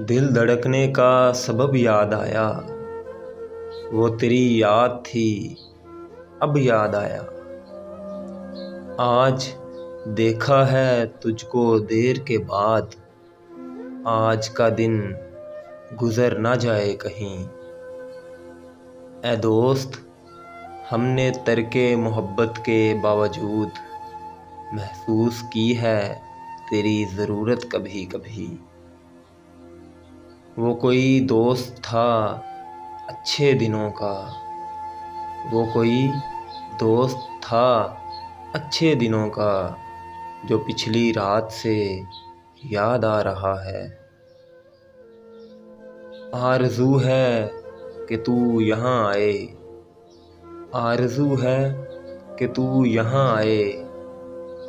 दिल धड़कने का सबब याद आया। वो तेरी याद थी, अब याद आया। आज देखा है तुझको देर के बाद। आज का दिन गुज़र ना जाए कहीं। ए दोस्त, हमने तरके मोहब्बत के बावजूद महसूस की है तेरी ज़रूरत कभी कभी वो कोई दोस्त था अच्छे दिनों का। वो कोई दोस्त था अच्छे दिनों का, जो पिछली रात से याद आ रहा है। आरज़ू है कि तू यहाँ आए। आरज़ू है कि तू यहाँ आए।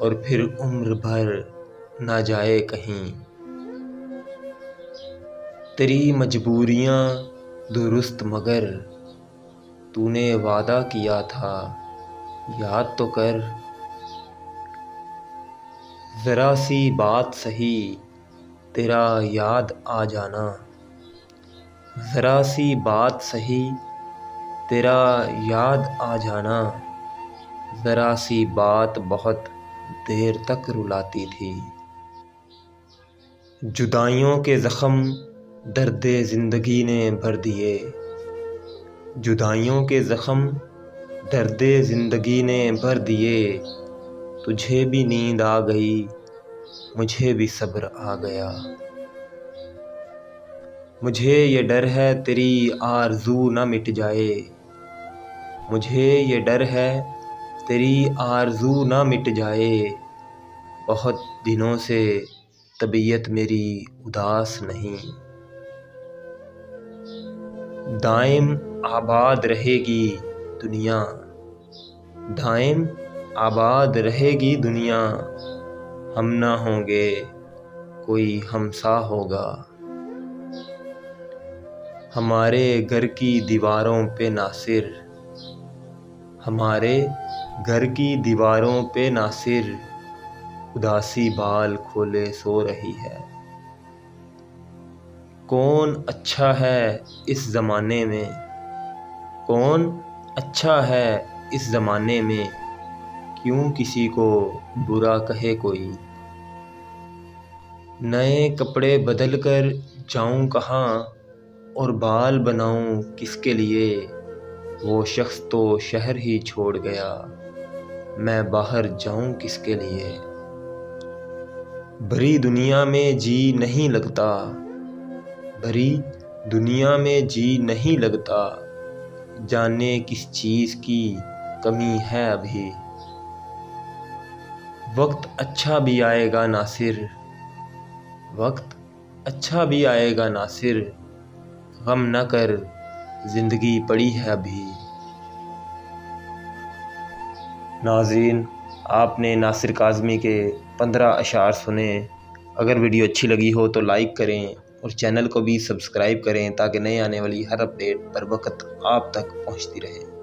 और फिर उम्र भर ना जाए कहीं। तेरी मजबूरियाँ दुरुस्त मगर तूने वादा किया था, याद तो कर। ज़रा सी बात सही, तेरा याद आ जाना। ज़रा सी बात सही, तेरा याद आ जाना। ज़रा सी बात बहुत देर तक रुलाती थी। जुदाइयों के ज़ख़म दर्द ज़िंदगी ने भर दिए। जुदाइयों के ज़ख़म दर्द ज़िंदगी ने भर दिए। तुझे भी नींद आ गई, मुझे भी सब्र आ गया। मुझे ये डर है तेरी आरज़ू ना मिट जाए। मुझे ये डर है तेरी आरज़ू ना मिट जाए। बहुत दिनों से तबीयत मेरी उदास नहीं। दाइम आबाद रहेगी दुनिया। दाइम आबाद रहेगी दुनिया। हम ना होंगे, कोई हमसा होगा। हमारे घर की दीवारों पे नासिर। हमारे घर की दीवारों पे नासिर। उदासी बाल खोले सो रही है। कौन अच्छा है इस ज़माने में? कौन अच्छा है इस ज़माने में? क्यों किसी को बुरा कहे कोई? नए कपड़े बदल कर जाऊँ कहाँ और बाल बनाऊँ किसके लिए? वो शख्स तो शहर ही छोड़ गया। मैं बाहर जाऊँ किसके लिए? भरी दुनिया में जी नहीं लगता। भरी दुनिया में जी नहीं लगता। जाने किस चीज़ की कमी है अभी। वक्त अच्छा भी आएगा नासिर। वक्त अच्छा भी आएगा नासिर। गम न कर, ज़िंदगी पड़ी है अभी। नाजीन आपने नासिर काज़मी के पंद्रह अशार सुने। अगर वीडियो अच्छी लगी हो तो लाइक करें। और चैनल को भी सब्सक्राइब करें ताकि नई आने वाली हर अपडेट बर वक्त आप तक पहुँचती रहे।